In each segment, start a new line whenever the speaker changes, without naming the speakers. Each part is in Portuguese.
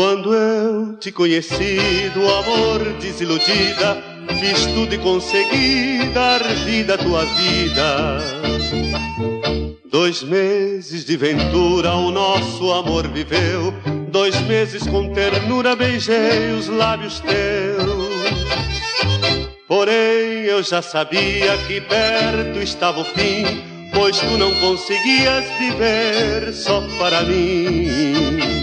Quando eu te conheci do amor desiludida, fiz tudo e consegui dar vida à tua vida. Dois meses de ventura o nosso amor viveu, dois meses com ternura beijei os lábios teus. Porém eu já sabia que perto estava o fim, pois tu não conseguias viver só para mim.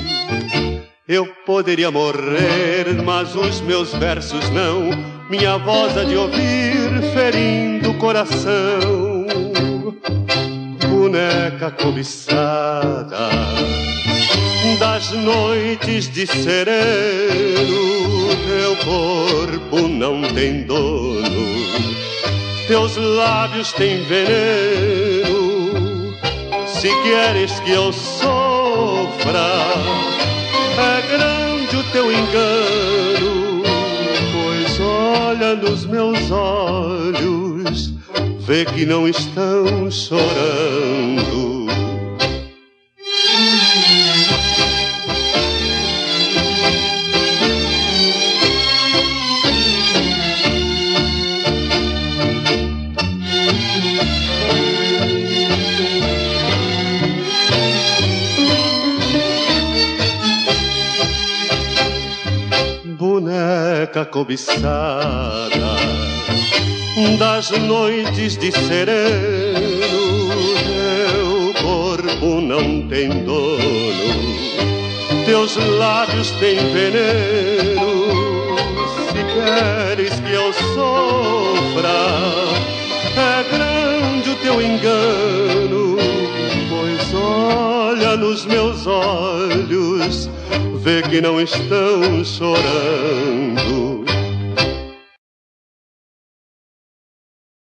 Eu poderia morrer, mas os meus versos não, minha voz há de ouvir ferindo o coração. Boneca cobiçada das noites de sereno, teu corpo não tem dono, teus lábios têm veneno. Se queres que eu sofra, grande o teu engano, pois olha nos meus olhos, vê que não estão chorando. Cobiçada das noites de sereno, teu corpo não tem dono, teus lábios têm veneno. Se queres que eu sofra, é grande o teu engano, pois olha nos meus olhos, vê que não estão chorando